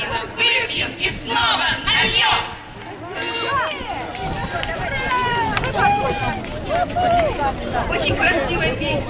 Марина, выпьем и снова нальем! Очень красивая песня.